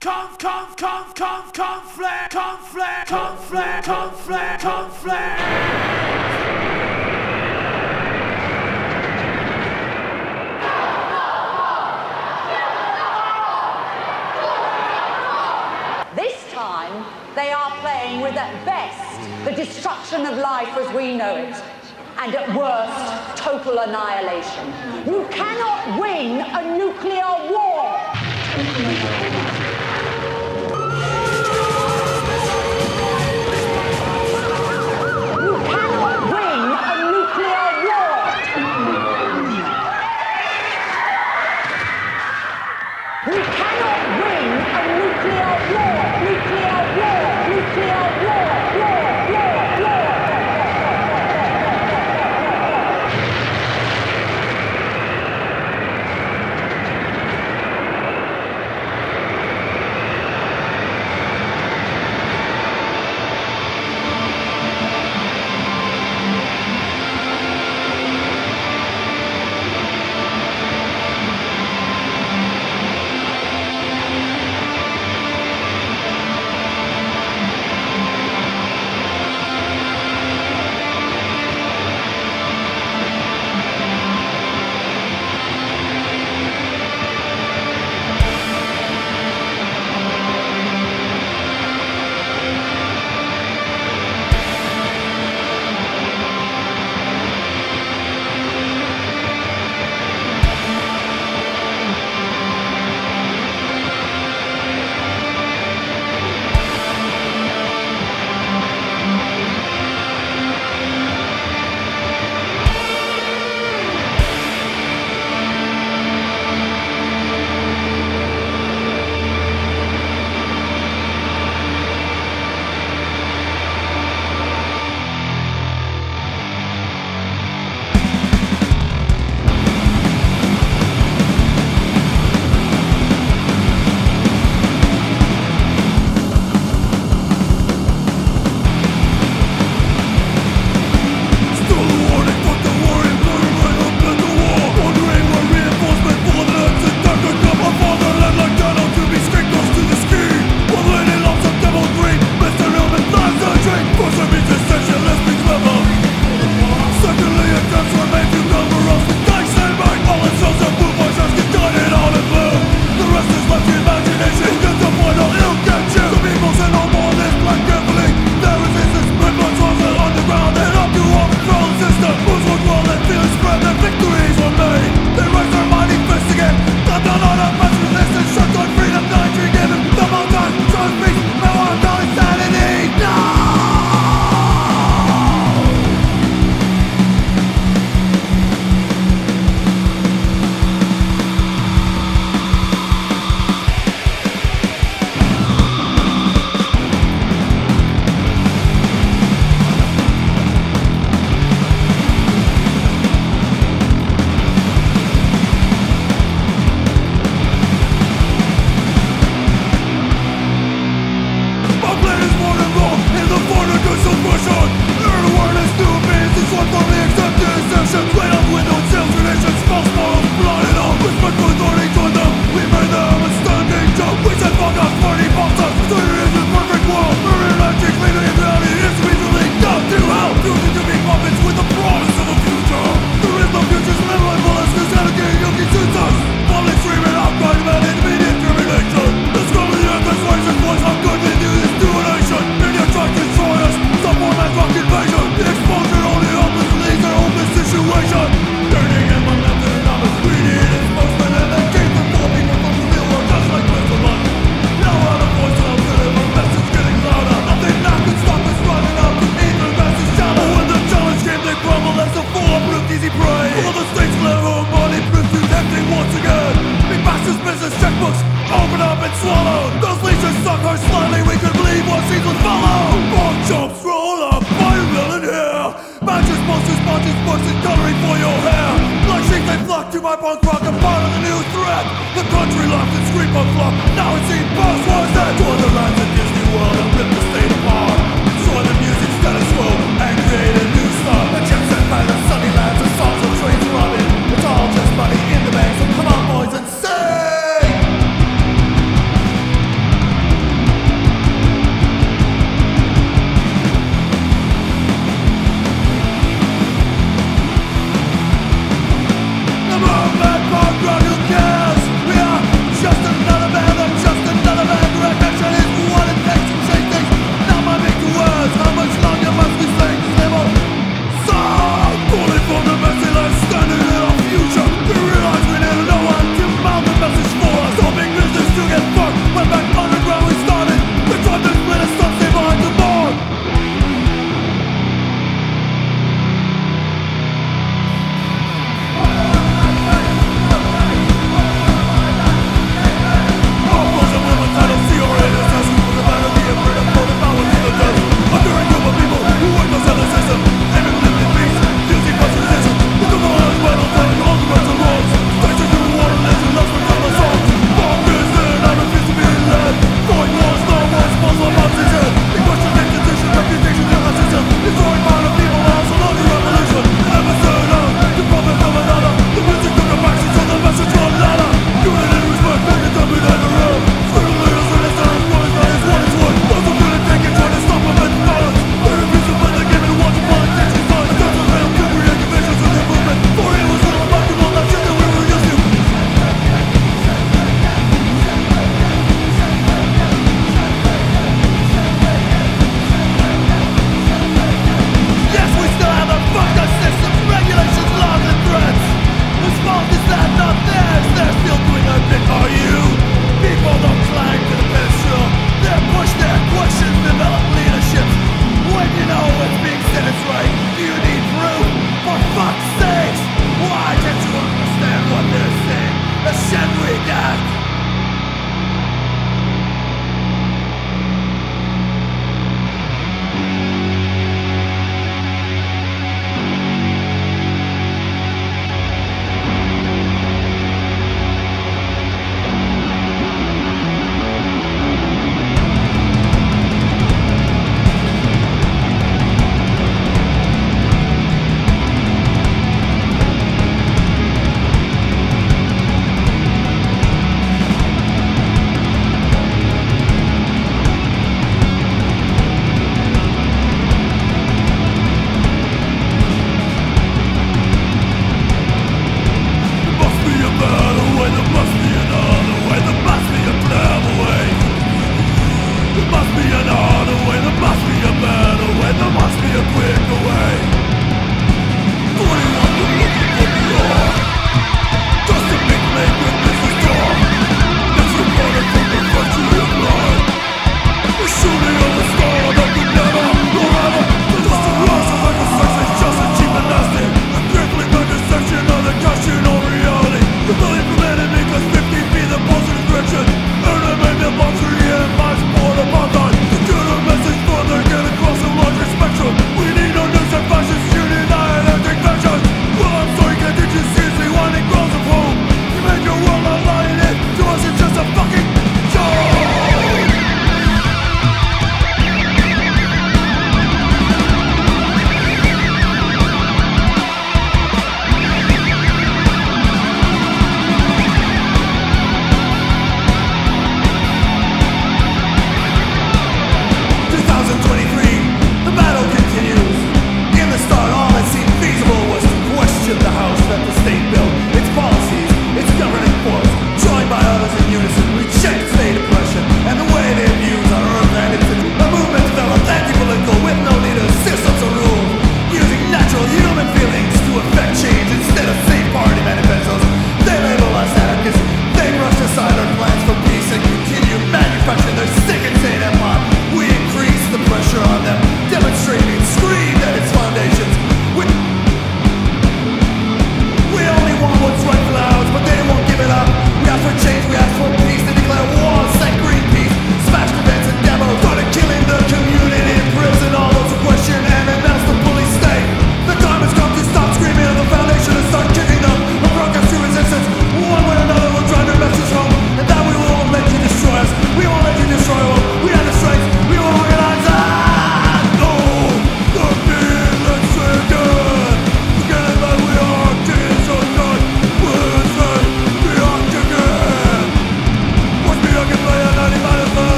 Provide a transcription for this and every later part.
Conf, conf, conf, conf, conflict, conflict, conflict, conflict, conflict. This time, they are playing with at best the destruction of life as we know it, and at worst, total annihilation. You cannot win a nuclear war!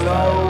slow